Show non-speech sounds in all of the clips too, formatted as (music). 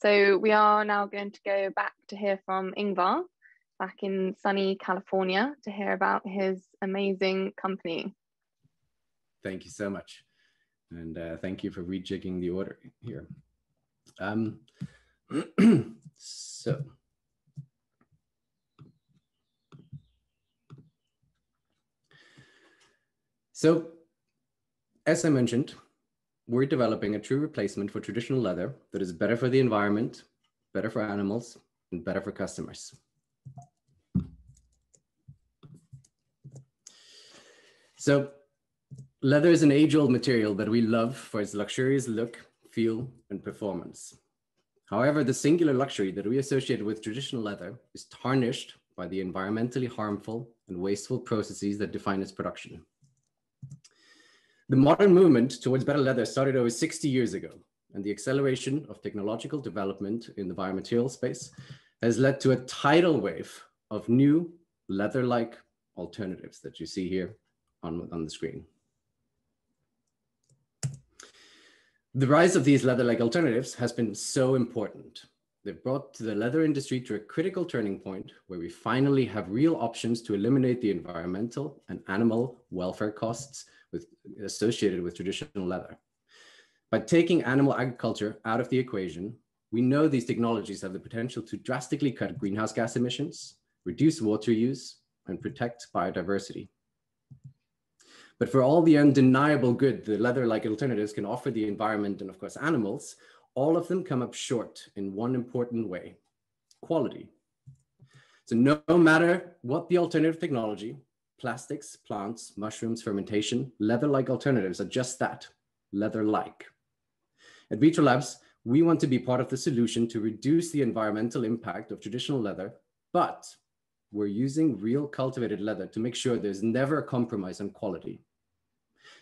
So we are now going to go back to hear from Ingvar back in sunny California to hear about his amazing company. Thank you so much. And uh, thank you for rejigging the order here. Um, (clears throat) so, so as I mentioned, we're developing a true replacement for traditional leather that is better for the environment, better for animals, and better for customers. So leather is an age-old material that we love for its luxurious look, feel, and performance. However, the singular luxury that we associate with traditional leather is tarnished by the environmentally harmful and wasteful processes that define its production. The modern movement towards better leather started over 60 years ago, and the acceleration of technological development in the biomaterial space has led to a tidal wave of new leather-like alternatives that you see here on, on the screen. The rise of these leather-like alternatives has been so important. They've brought the leather industry to a critical turning point where we finally have real options to eliminate the environmental and animal welfare costs with, associated with traditional leather. By taking animal agriculture out of the equation, we know these technologies have the potential to drastically cut greenhouse gas emissions, reduce water use, and protect biodiversity. But for all the undeniable good the leather-like alternatives can offer the environment and of course animals, all of them come up short in one important way, quality. So no, no matter what the alternative technology, plastics, plants, mushrooms, fermentation, leather-like alternatives are just that, leather-like. At Vitrolabs, we want to be part of the solution to reduce the environmental impact of traditional leather, but we're using real cultivated leather to make sure there's never a compromise on quality.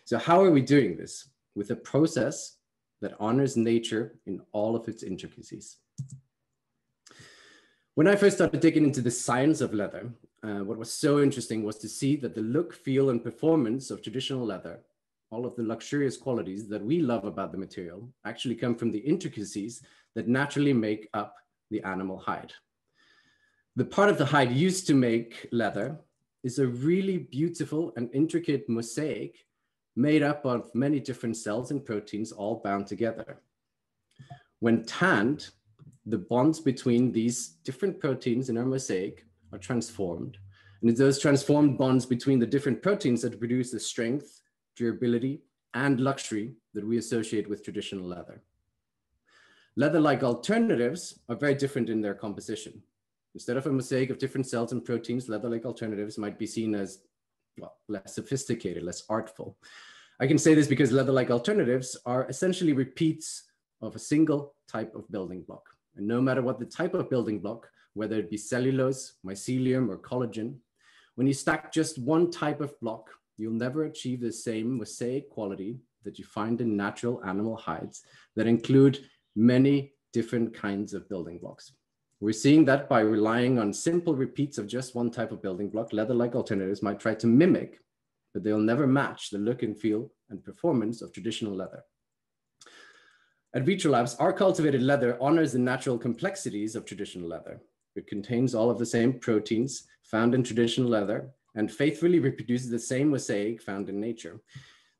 So how are we doing this? With a process that honors nature in all of its intricacies. When I first started digging into the science of leather, uh, what was so interesting was to see that the look, feel, and performance of traditional leather, all of the luxurious qualities that we love about the material, actually come from the intricacies that naturally make up the animal hide. The part of the hide used to make leather is a really beautiful and intricate mosaic made up of many different cells and proteins all bound together. When tanned, the bonds between these different proteins in our mosaic are transformed. And it's those transformed bonds between the different proteins that produce the strength, durability, and luxury that we associate with traditional leather. Leather-like alternatives are very different in their composition. Instead of a mosaic of different cells and proteins, leather-like alternatives might be seen as well, less sophisticated, less artful. I can say this because leather-like alternatives are essentially repeats of a single type of building block. And no matter what the type of building block, whether it be cellulose, mycelium, or collagen, when you stack just one type of block, you'll never achieve the same mosaic quality that you find in natural animal hides that include many different kinds of building blocks. We're seeing that by relying on simple repeats of just one type of building block, leather-like alternatives might try to mimic, but they'll never match the look and feel and performance of traditional leather. At Vitrolabs, our cultivated leather honors the natural complexities of traditional leather. It contains all of the same proteins found in traditional leather and faithfully reproduces the same mosaic found in nature.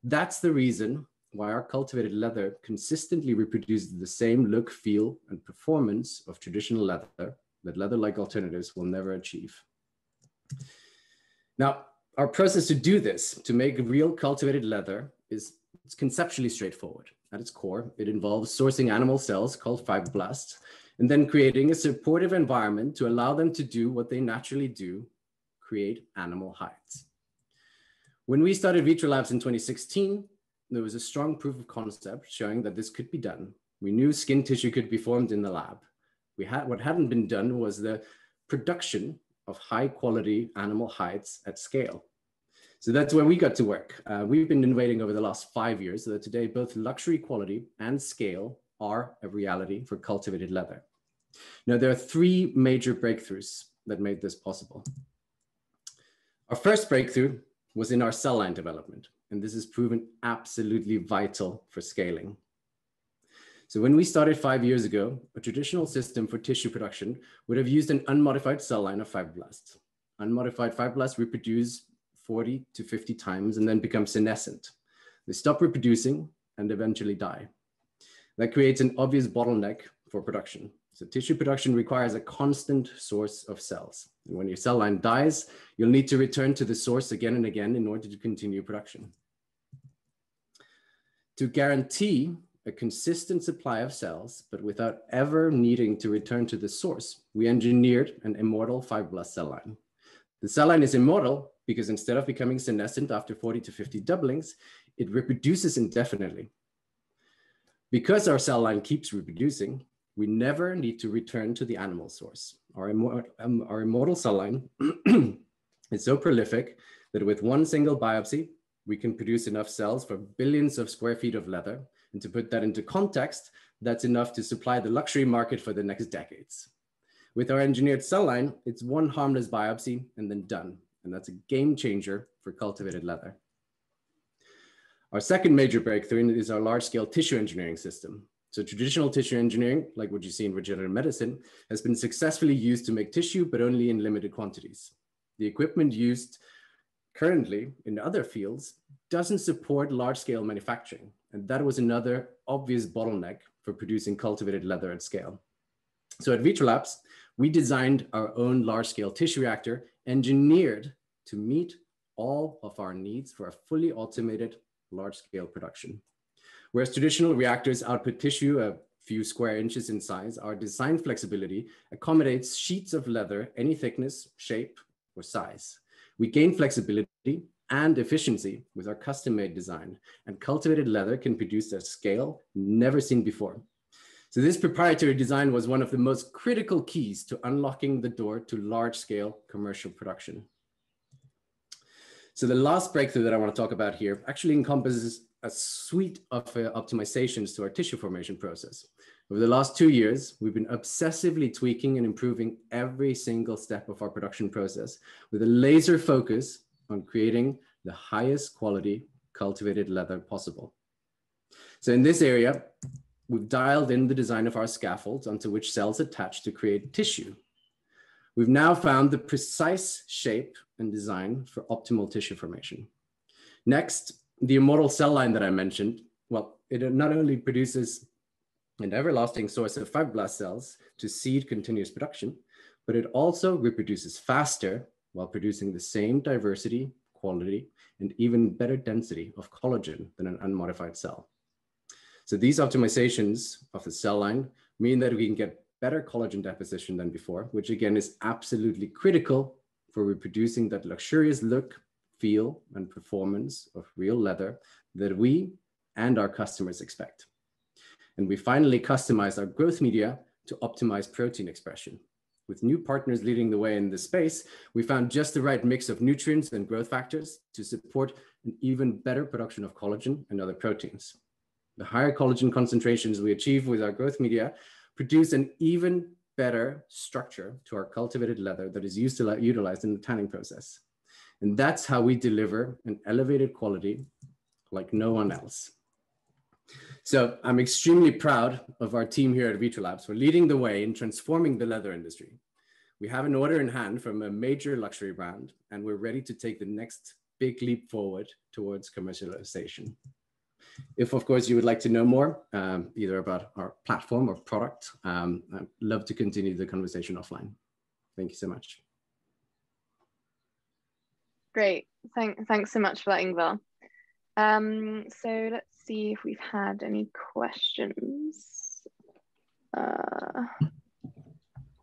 That's the reason why our cultivated leather consistently reproduces the same look, feel, and performance of traditional leather that leather-like alternatives will never achieve. Now, our process to do this, to make real cultivated leather, is it's conceptually straightforward. At its core, it involves sourcing animal cells called fibroblasts, and then creating a supportive environment to allow them to do what they naturally do, create animal hides. When we started Vitrolabs in 2016, there was a strong proof of concept showing that this could be done. We knew skin tissue could be formed in the lab. We had, what hadn't been done was the production of high quality animal hides at scale. So that's where we got to work. Uh, we've been innovating over the last five years so that today both luxury quality and scale are a reality for cultivated leather. Now, there are three major breakthroughs that made this possible. Our first breakthrough was in our cell line development and this has proven absolutely vital for scaling. So when we started five years ago, a traditional system for tissue production would have used an unmodified cell line of fibroblasts. Unmodified fibroblasts reproduce 40 to 50 times and then become senescent. They stop reproducing and eventually die. That creates an obvious bottleneck for production. So tissue production requires a constant source of cells. And when your cell line dies, you'll need to return to the source again and again in order to continue production. To guarantee a consistent supply of cells, but without ever needing to return to the source, we engineered an immortal fibroblast cell line. The cell line is immortal because instead of becoming senescent after 40 to 50 doublings, it reproduces indefinitely. Because our cell line keeps reproducing, we never need to return to the animal source. Our, um, our immortal cell line (clears throat) is so prolific that with one single biopsy, we can produce enough cells for billions of square feet of leather. And to put that into context, that's enough to supply the luxury market for the next decades. With our engineered cell line, it's one harmless biopsy and then done. And that's a game changer for cultivated leather. Our second major breakthrough is our large scale tissue engineering system. So traditional tissue engineering, like what you see in regenerative medicine, has been successfully used to make tissue, but only in limited quantities. The equipment used currently in other fields doesn't support large scale manufacturing. And that was another obvious bottleneck for producing cultivated leather at scale. So at Vitrolabs, we designed our own large scale tissue reactor engineered to meet all of our needs for a fully automated large scale production. Whereas traditional reactors output tissue a few square inches in size, our design flexibility accommodates sheets of leather, any thickness, shape, or size. We gain flexibility and efficiency with our custom made design, and cultivated leather can produce at scale never seen before. So this proprietary design was one of the most critical keys to unlocking the door to large scale commercial production. So the last breakthrough that I want to talk about here actually encompasses a suite of uh, optimizations to our tissue formation process. Over the last two years, we've been obsessively tweaking and improving every single step of our production process with a laser focus on creating the highest quality cultivated leather possible. So in this area, we've dialed in the design of our scaffolds onto which cells attach to create tissue We've now found the precise shape and design for optimal tissue formation. Next, the immortal cell line that I mentioned, well, it not only produces an everlasting source of fibroblast cells to seed continuous production, but it also reproduces faster while producing the same diversity, quality, and even better density of collagen than an unmodified cell. So these optimizations of the cell line mean that we can get better collagen deposition than before, which again is absolutely critical for reproducing that luxurious look, feel, and performance of real leather that we and our customers expect. And we finally customized our growth media to optimize protein expression. With new partners leading the way in this space, we found just the right mix of nutrients and growth factors to support an even better production of collagen and other proteins. The higher collagen concentrations we achieve with our growth media produce an even better structure to our cultivated leather that is used to, utilized in the tanning process. And that's how we deliver an elevated quality like no one else. So I'm extremely proud of our team here at Vitrolabs for leading the way in transforming the leather industry. We have an order in hand from a major luxury brand, and we're ready to take the next big leap forward towards commercialization. If, of course, you would like to know more, um, either about our platform or product, um, I'd love to continue the conversation offline. Thank you so much. Great. Thank, thanks so much for that, Ingvar. Um, so let's see if we've had any questions. Uh,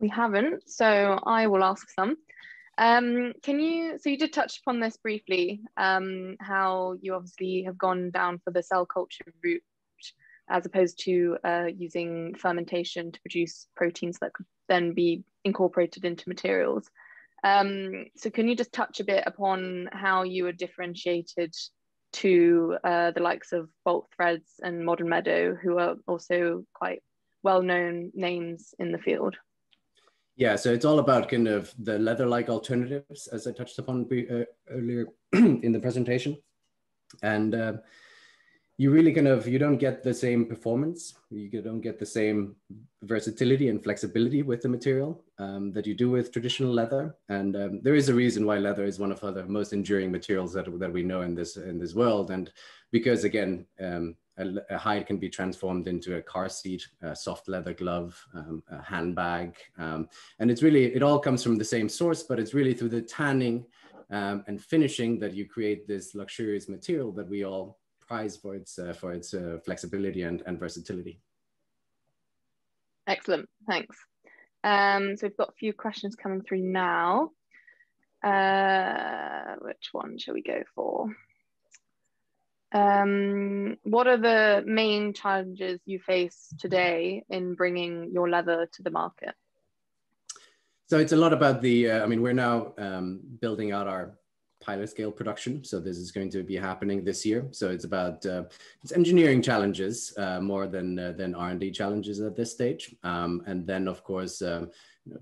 we haven't, so I will ask some. Um, can you, so you did touch upon this briefly, um, how you obviously have gone down for the cell culture route as opposed to uh, using fermentation to produce proteins that could then be incorporated into materials. Um, so can you just touch a bit upon how you were differentiated to uh, the likes of Bolt Threads and Modern Meadow, who are also quite well-known names in the field? Yeah, so it's all about kind of the leather-like alternatives, as I touched upon uh, earlier (clears throat) in the presentation. And uh, you really kind of you don't get the same performance. You don't get the same versatility and flexibility with the material um, that you do with traditional leather. And um, there is a reason why leather is one of the most enduring materials that, that we know in this in this world. And because again um, a, a, hide can be transformed into a car seat a soft leather glove um, a handbag um, and it's really it all comes from the same source but it's really through the tanning um, and finishing that you create this luxurious material that we all prize for its uh, for its uh, flexibility and, and versatility. Excellent, thanks. Um, so we've got a few questions coming through now. Uh, which one shall we go for? Um, what are the main challenges you face today in bringing your leather to the market? So it's a lot about the, uh, I mean, we're now um, building out our pilot scale production. So this is going to be happening this year. So it's about uh, it's engineering challenges uh, more than uh, than R and D challenges at this stage. Um, and then of course um, you know,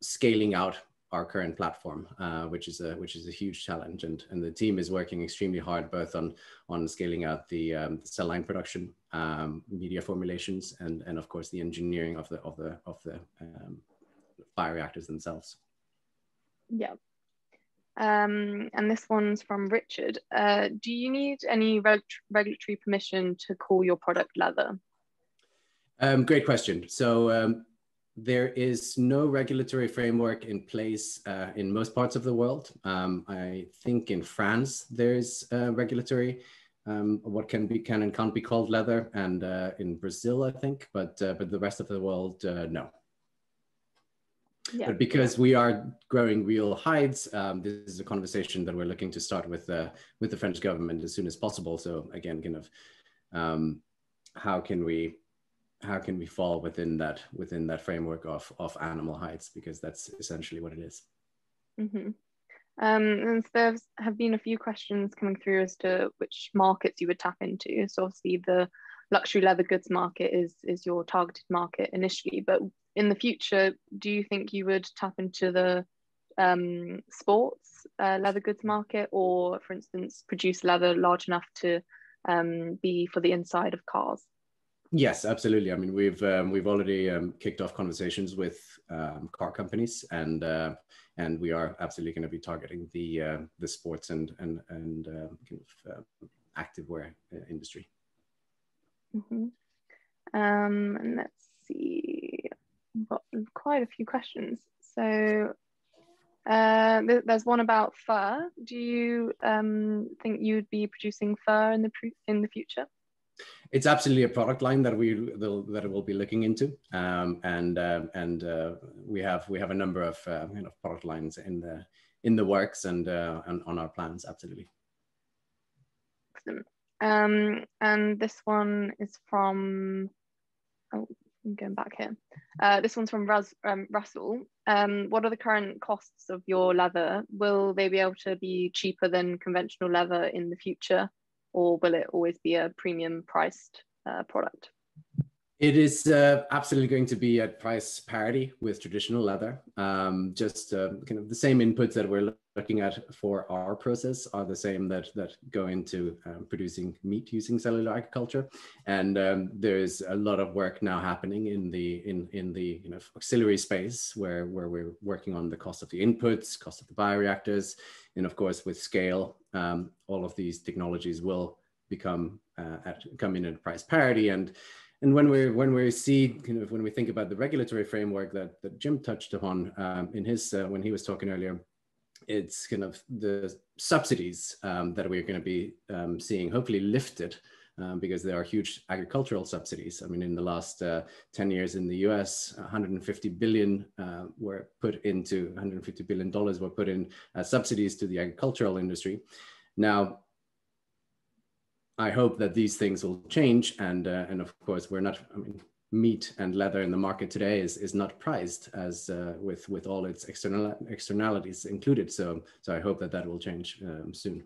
scaling out our current platform, uh, which is a which is a huge challenge. And and the team is working extremely hard both on on scaling out the, um, cell line production, um, media formulations, and and of course the engineering of the of the of the um, bioreactors themselves. Yeah, um, and this one's from Richard. Uh, do you need any reg regulatory permission to call your product leather? Um, great question. So um, there is no regulatory framework in place uh, in most parts of the world. Um, I think in France there's regulatory um, what can be can and can't be called leather, and uh, in Brazil I think, but uh, but the rest of the world uh, no. Yeah. But because we are growing real hides, um, this is a conversation that we're looking to start with uh, with the French government as soon as possible. So again, kind of, um, how can we how can we fall within that within that framework of of animal hides because that's essentially what it is. Mm-hmm. Um, and there have been a few questions coming through as to which markets you would tap into. So obviously the luxury leather goods market is is your targeted market initially, but in the future, do you think you would tap into the um, sports uh, leather goods market, or for instance, produce leather large enough to um, be for the inside of cars? Yes, absolutely. I mean, we've um, we've already um, kicked off conversations with um, car companies, and uh, and we are absolutely going to be targeting the uh, the sports and and and uh, kind of uh, activewear uh, industry. Mm-hmm. Um, and let's see got quite a few questions. So uh, th there's one about fur. Do you um, think you'd be producing fur in the in the future? It's absolutely a product line that we that we'll be looking into, um, and uh, and uh, we have we have a number of uh, you know product lines in the in the works and, uh, and on our plans. Absolutely. Excellent. Um, and this one is from. Oh, I'm going back here. Uh, this one's from Rus um, Russell. Um, what are the current costs of your leather? Will they be able to be cheaper than conventional leather in the future, or will it always be a premium priced uh, product? It is uh, absolutely going to be at price parity with traditional leather. Um, just uh, kind of the same inputs that we're looking at for our process are the same that that go into um, producing meat using cellular agriculture. And um, there's a lot of work now happening in the in in the you know auxiliary space where where we're working on the cost of the inputs, cost of the bioreactors, and of course with scale, um, all of these technologies will become uh, at, come in at price parity and and when we when we see kind of when we think about the regulatory framework that that Jim touched upon um, in his uh, when he was talking earlier, it's kind of the subsidies um, that we're going to be um, seeing hopefully lifted um, because there are huge agricultural subsidies. I mean, in the last uh, 10 years in the US, 150 billion uh, were put into 150 billion dollars were put in uh, subsidies to the agricultural industry. Now, I hope that these things will change. And, uh, and of course, we're not, I mean, meat and leather in the market today is, is not priced as uh, with, with all its external externalities included. So, so I hope that that will change um, soon.